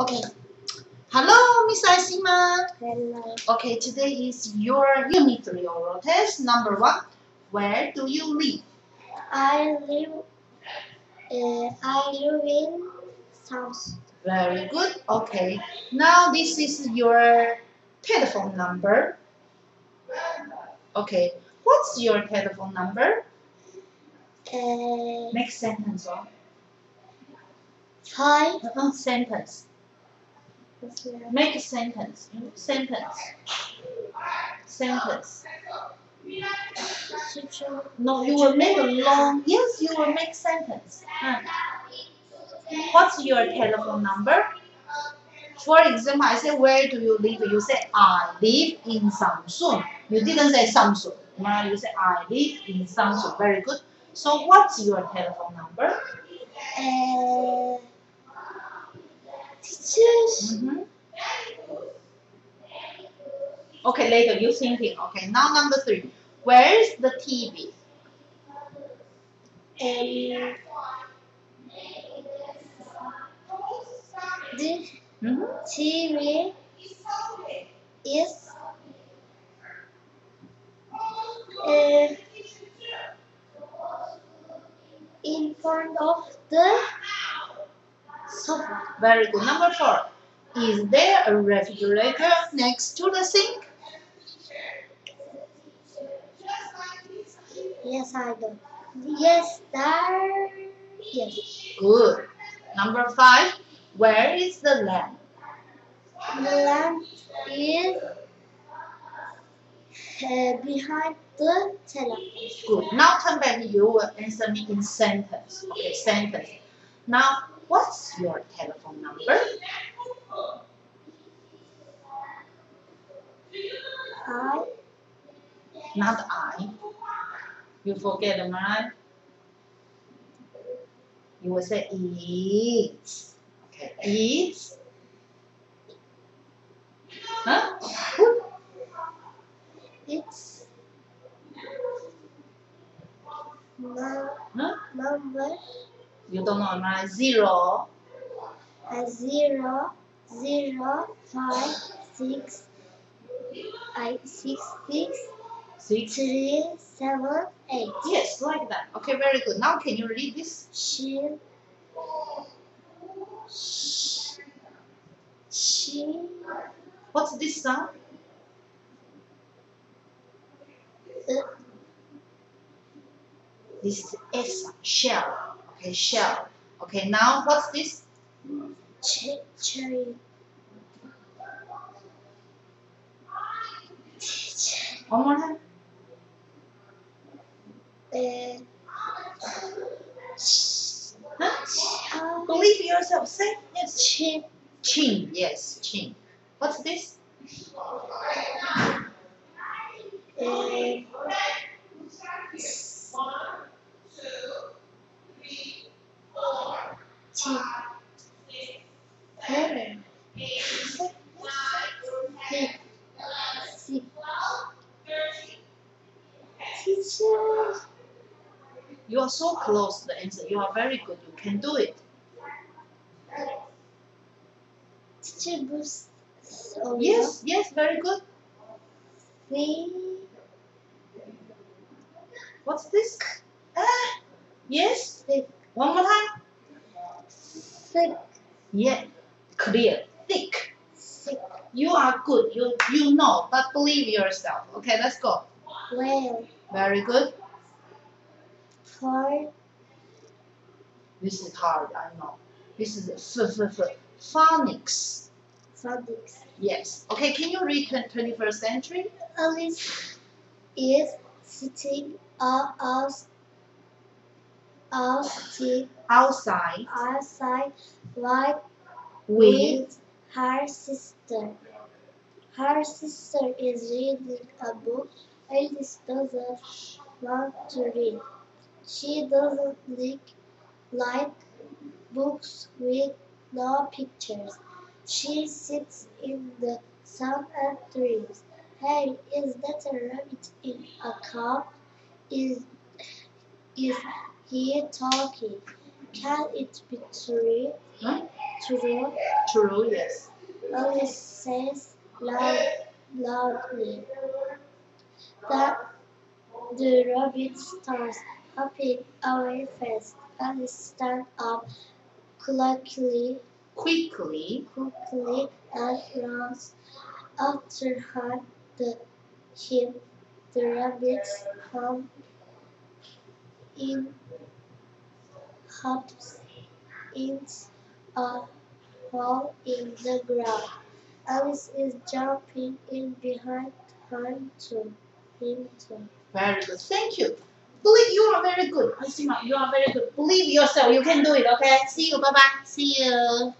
Okay. Hello, Miss Aysima. Hello. Okay, today is your Unit 3 oral test. Number one. Where do you live? I live. Uh, I live in South. Very good. Okay. Now this is your telephone number. Okay. What's your telephone number? Uh, Next sentence. Oh. five. Uh, sentence. Make a sentence. Sentence. Sentence. No, you will make a long. Yes, you will make sentence. Huh. What's your telephone number? For example, I say, where do you live? You say, I live in Samsun. You didn't say Samsun. Now you say, I live in Samsun. Very good. So what's your telephone number? Uh, teachers. Mhm. Okay, later you thinking. Okay, now number three. Where is the TV? Um, the Mhm. TV is uh, in front of the sofa. Very good. Number four. Is there a refrigerator next to the sink? Yes, I do. Yes, there. Yes. Good. Number five. Where is the lamp? The lamp is uh, behind the telephone. Good. Now turn back. You will answer me in sentence. Okay, sentence. Now, what's your telephone number? I Not I. You forget, am I? You will say it. Okay, it. Huh? It's num- Huh? number You don't know, right? Zero. uh, zero zero five six eight six six Six. three seven eight. Yes, like that. Okay, very good. Now can you read this? She she What's this sound? uh, This is S. Shell. Okay, shell. Okay, now what's this? ch- cherry One more time. uh, Huh? Believe yourself. Say yes. chi- Chin. Yes, chin. What's this? uh, You are so close to the answer. You are very good. You can do it. teacher boost Yes, yes, very good. three What's this? Ah, yes. One more time. Yeah, clear, thick. six You are good. You you know, but believe yourself. Okay, let's go. twelve Very good. four This is hard. I know. This is f f f phonics. six Yes. Okay, can you read 21st century? Alice is sitting out, out, out, Outside outside right with with her sister. Her sister is reading a book. Alice doesn't want to read. She doesn't like, like books with no pictures. She sits in the sun and dreams. Hey, is that a rabbit in a cup? Is is he talking? Can it be true? Huh? True. True, yes. Alice says loud, loudly that the rabbit starts hopping away fast. Alice stands up quickly, Quickly. quickly and runs after her. The him, the rabbits hum in hops in a hole in the ground. Alice is jumping in behind him too. Him too. Very good. Thank you. Believe you are very good. You are very good. Believe yourself. You can do it, okay? See you. Bye bye. See you.